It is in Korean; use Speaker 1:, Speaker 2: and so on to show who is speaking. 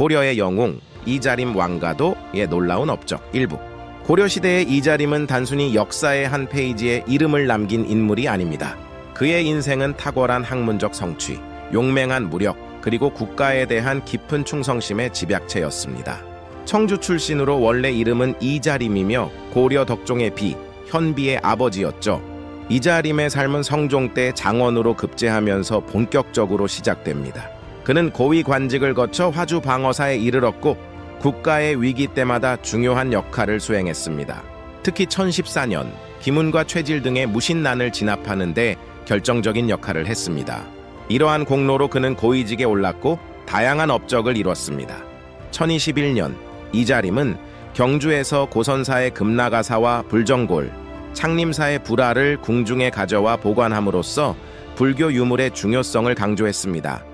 Speaker 1: 고려의 영웅 이자림 왕가도의 놀라운 업적 일부 고려시대의 이자림은 단순히 역사의 한 페이지에 이름을 남긴 인물이 아닙니다. 그의 인생은 탁월한 학문적 성취, 용맹한 무력, 그리고 국가에 대한 깊은 충성심의 집약체였습니다. 청주 출신으로 원래 이름은 이자림이며 고려 덕종의 비, 현비의 아버지였죠. 이자림의 삶은 성종 때 장원으로 급제하면서 본격적으로 시작됩니다. 그는 고위 관직을 거쳐 화주 방어사에 이르렀고 국가의 위기 때마다 중요한 역할을 수행했습니다. 특히 1014년 김훈과 최질 등의 무신난을 진압하는데 결정적인 역할을 했습니다. 이러한 공로로 그는 고위직에 올랐고 다양한 업적을 이뤘습니다. 1021년 이자림은 경주에서 고선사의 금나가사와 불정골, 창림사의 불화를 궁중에 가져와 보관함으로써 불교 유물의 중요성을 강조했습니다.